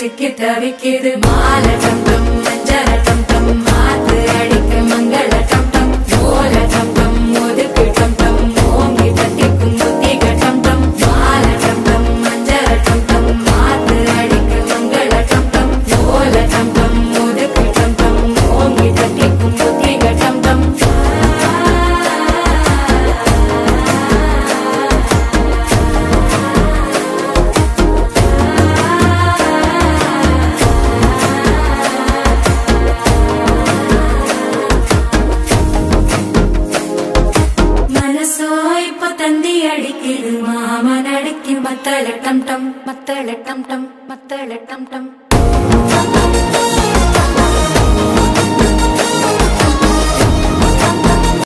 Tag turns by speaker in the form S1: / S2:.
S1: சிக்கி தவிக்கிது மாலை தந்தும் காசோ இப்ப தந்தி அடிக்குது மாமா நடிக்கும் மத்தளட்டம் டம் மத்தளட்டம் டம் மத்தளட்டம் டம்.